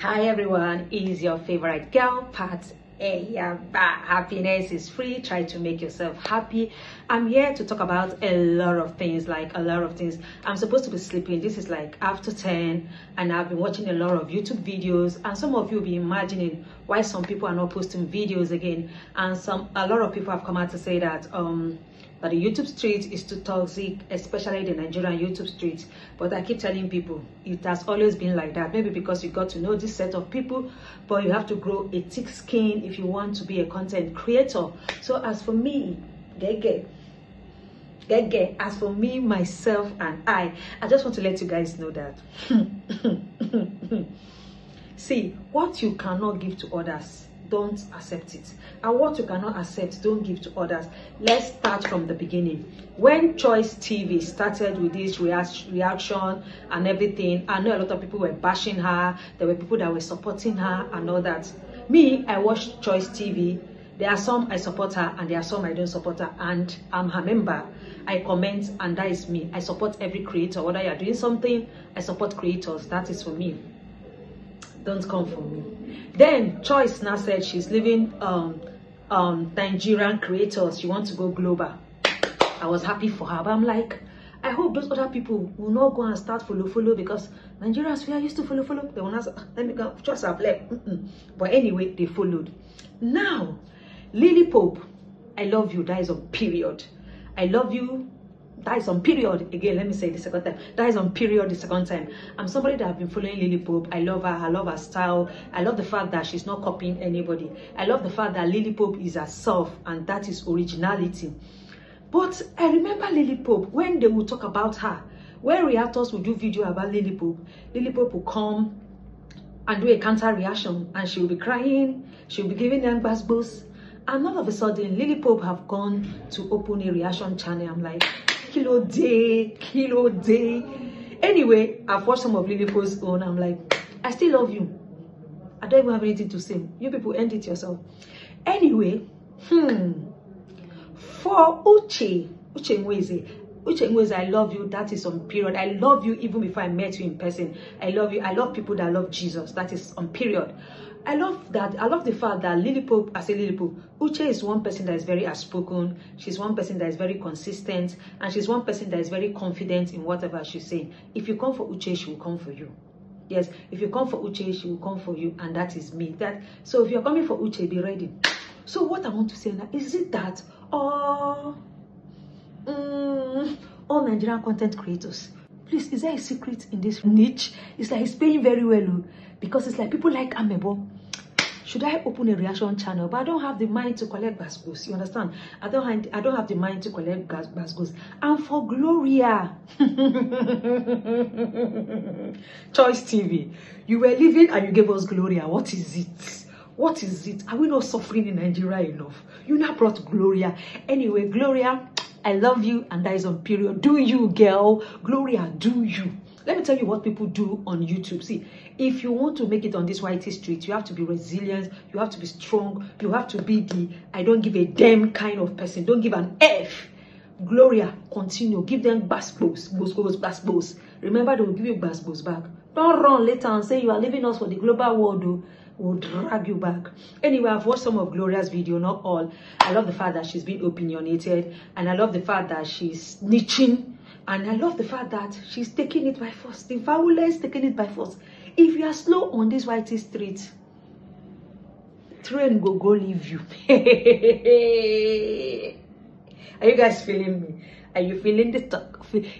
Hi everyone, is your favorite girl, Patt Eyaba. Happiness is free. Try to make yourself happy. I'm here to talk about a lot of things, like a lot of things. I'm supposed to be sleeping. This is like after 10 and I've been watching a lot of YouTube videos and some of you will be imagining why some people are not posting videos again. And some a lot of people have come out to say that um that the YouTube street is too toxic, especially the Nigerian YouTube street. But I keep telling people, it has always been like that. Maybe because you got to know this set of people, but you have to grow a thick skin if you want to be a content creator. So as for me. Get, get. As for me, myself, and I, I just want to let you guys know that. See, what you cannot give to others, don't accept it. And what you cannot accept don't give to others. Let's start from the beginning. When choice tv started with this reaction and everything i know a lot of people were bashing her there were people that were supporting her and all that. Me i watched choice tv there are some i support her and there are some i don't support her and i'm her member. I comment and that is me. I support every creator. Whether you're doing something i support creators. That is for me don't come for me. Then choice now said she's leaving um um nigerian creators. She wants to go global. I was happy for her but i'm like i hope those other people will not go and start follow follow because nigerians we are used to follow follow. They will not let me go just have left mm -mm. but anyway they followed. Now lily pope i love you that is a period. I love you that is on period. Again let me say the second time. That is on period the second time. I'm somebody that i've been following lily pope. I love her. I love her style. I love the fact that she's not copying anybody. I love the fact that lily pope is herself and that is originality. But i remember lily pope when they would talk about her. When reactors would do video about lily pope lily pope will come and do a counter reaction and she will be crying. She will be giving them buzz and all of a sudden lily pope have gone to open a reaction channel. I'm like kilo day, kilo day. Anyway, I've watched some of Lily Poe's own. I'm like, I still love you. I don't even have anything to say. You people end it yourself. Anyway, hmm. For Uche, Uche Nweze, Uche Nweze, I love you. That is on period. I love you even before I met you in person. I love you. I love people that love Jesus. That is on period. I love that. I love the fact that Lily Pope, I say Lily Pope, Uche is one person that is very outspoken. She's one person that is very consistent. And she's one person that is very confident in whatever she's saying. If you come for Uche, she will come for you. Yes, if you come for Uche, she will come for you. And that is me. That So if you're coming for Uche, be ready. So what I want to say now, is it that all, mm, all Nigerian content creators, please, is there a secret in this niche? It's like it's paying very well oh, because it's like people like Amebo should I open a reaction channel? But I don't have the mind to collect basgos. You understand? I don't have, I don't have the mind to collect basgos. And for Gloria, Choice TV, you were living and you gave us Gloria. What is it? What is it? Are we not suffering in Nigeria enough? You now brought Gloria. Anyway, Gloria, I love you and that is on period. Do you, girl? Gloria, do you? Let me tell you what people do on YouTube. See, if you want to make it on this whitey street, you have to be resilient, you have to be strong, you have to be the I don't give a damn kind of person. Don't give an F. Gloria, continue. Give them baskos, baskos, baskos. Remember, they will give you baskos back. Don't run later and say you are leaving us for the global world. Though will drag you back. Anyway, I've watched some of Gloria's video, not all. I love the fact that she's been opinionated, and I love the fact that she's snitching and I love the fact that she's taking it by force. The violence taking it by force. If you are slow on this whitey street, train go go leave you. are you guys feeling me? Are you feeling the?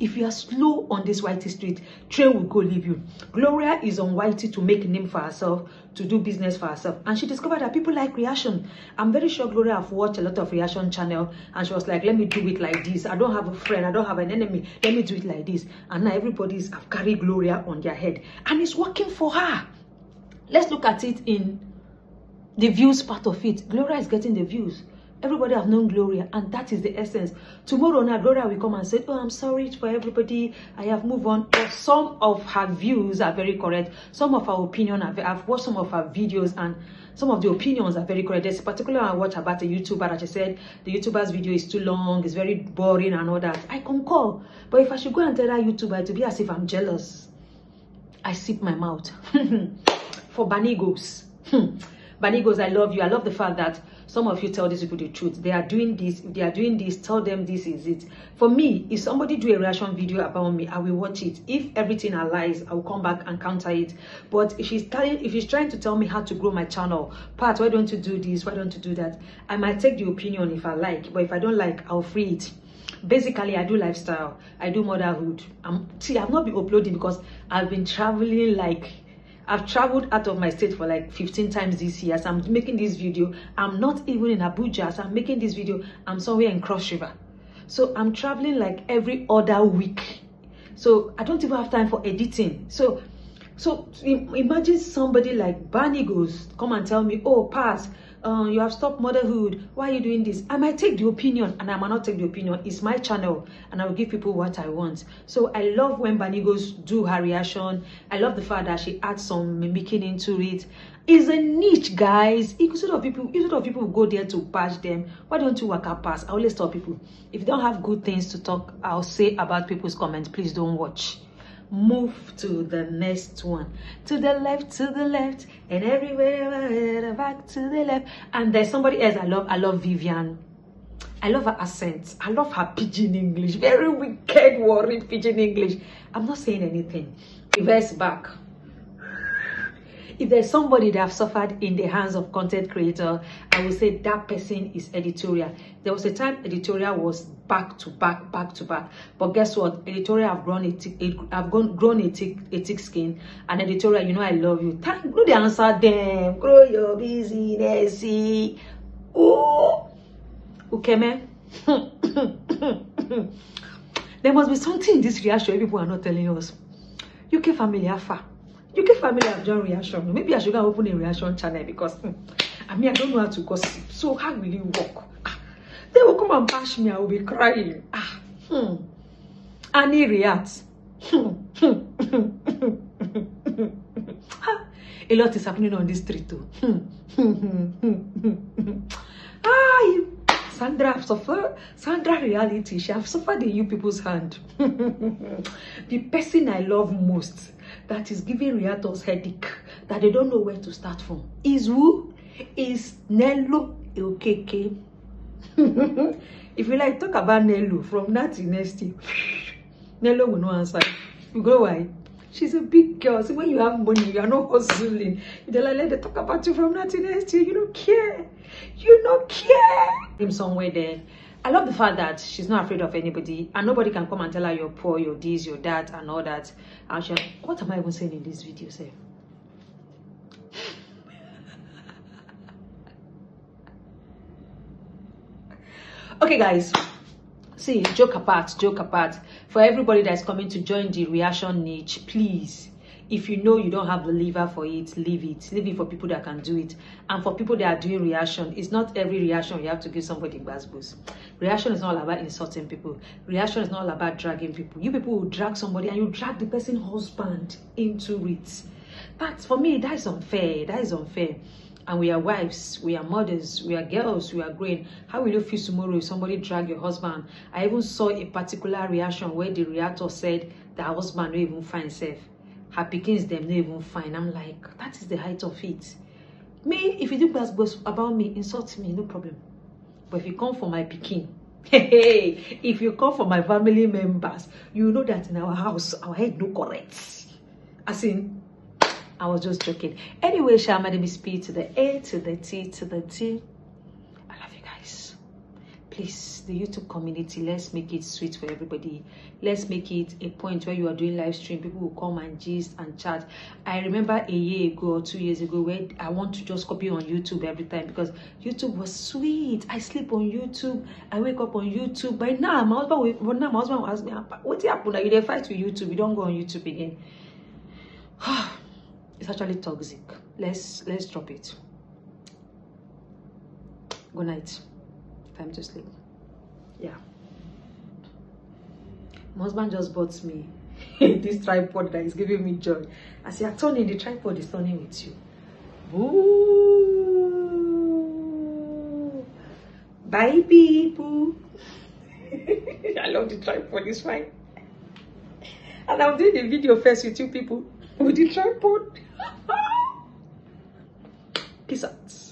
If you are slow on this whitey street, train will go leave you. Gloria is on whitey to make a name for herself, to do business for herself. And she discovered that people like reaction. I'm very sure Gloria have watched a lot of reaction channel. And she was like, let me do it like this. I don't have a friend. I don't have an enemy. Let me do it like this. And now everybody's have carried Gloria on their head. And it's working for her. Let's look at it in the views part of it. Gloria is getting the views. Everybody have known Gloria, and that is the essence. Tomorrow night, Gloria will come and say, Oh, I'm sorry for everybody. I have moved on. But some of her views are very correct. Some of her opinion, are, I've watched some of her videos, and some of the opinions are very correct. There's particularly I watch about a YouTuber that she said the YouTuber's video is too long, it's very boring, and all that. I concur. But if I should go and tell that YouTuber, to be as if I'm jealous. I sip my mouth. for Banigos. Hmm. goes, I love you. I love the fact that some of you tell these people the truth. They are doing this. If they are doing this, tell them this is it. For me, if somebody do a reaction video about me, I will watch it. If everything are lies, I will come back and counter it. But if she's telling, if she's trying to tell me how to grow my channel, Pat, why don't you do this? Why don't you do that? I might take the opinion if I like, but if I don't like, I'll free it basically i do lifestyle i do motherhood i'm see i've not been uploading because i've been traveling like I've traveled out of my state for like 15 times this year. As I'm making this video, I'm not even in Abuja. As I'm making this video, I'm somewhere in Cross River. So I'm traveling like every other week. So I don't even have time for editing. So so imagine somebody like Banigos come and tell me, oh, pass uh, you have stopped motherhood. Why are you doing this? I might take the opinion and i might not take the opinion. It's my channel and i will give people what i want. So i love when banigos do her reaction. I love the fact that she adds some mimicking into it. It's a niche guys. Instead of people instead of people go there to bash them. Why don't you work up past? I always tell people if you don't have good things to talk i'll say about people's comments. Please don't watch. Move to the next one. To the left to the left and everywhere back to the left and there's somebody else. I love i love vivian. I love her accent. I love her pidgin english. Very wicked worried pidgin english. I'm not saying anything. Reverse back if there's somebody that have suffered in the hands of content creator i would say that person is editorial. There was a time editorial was back to back back to back. But guess what? Editorial have grown a thick have grown, grown a thick a thick skin. And editorial you know i love you. Thank no the answer them. Grow your business. Oh ukeme. There must be something in this reaction people are not telling us. Uk family afa UK family have done reaction. Maybe I should go open a reaction channel because hmm, I mean I don't know how to gossip. So how will it work? Ah, they will come and bash me. I will be crying. Ah, hmm. Annie reacts. Hmm. a lot is happening on this street too. ah, Sandra have suffered. Sandra reality. She have suffered in you people's hand. the person I love most that is giving reactors headache that they don't know where to start from is who is Nello Okeke. if you like talk about Nello from next year, Nello will not answer. You go why? She's a big girl. So when you have money, you are not hustling. They're like, let them talk about you from next year. You don't care. You don't care. Him somewhere there. I love the fact that she's not afraid of anybody and nobody can come and tell her you're poor, you're this, you're that, and all that. And she, what am I even saying in this video, sir? okay, guys. See, joke apart, joke apart. For everybody that's coming to join the reaction niche, please if you know you don't have the liver for it leave it. Leave it for people that can do it. And for people that are doing reaction it's not every reaction you have to give somebody boost. reaction is not all about insulting people. Reaction is not all about dragging people. You people will drag somebody and you drag the person husband into it. But for me that is unfair. That is unfair. And we are wives, we are mothers, we are girls, we are growing. How will you feel tomorrow if somebody drag your husband? I even saw a particular reaction where the reactor said the husband won't even find safe her pikins them not even fine. I'm like that is the height of it. Me if you do bad about me insult me no problem. But if you come for my pikin hey if you come for my family members you know that in our house our head no correct. As in i was just joking. Anyway let me speak to the a to the t to the t please the youtube community let's make it sweet for everybody. Let's make it a point where you are doing live stream people will come and gist and chat. I remember a year ago or two years ago where i want to just copy on youtube every time because youtube was sweet. I sleep on youtube. I wake up on youtube. By now my husband will now my husband will ask me what happened? You dey fight with youtube? You don't go on youtube again? It's actually toxic. Let's let's drop it. Good night time to sleep yeah. My husband just bought me this tripod that is giving me joy. As you are turning the tripod is turning with you. Ooh. bye people. I love the tripod. It's fine. And i'm doing the video first with you people. With the tripod. Peace out.